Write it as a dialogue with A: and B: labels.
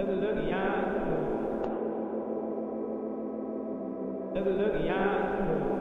A: Every look, yeah.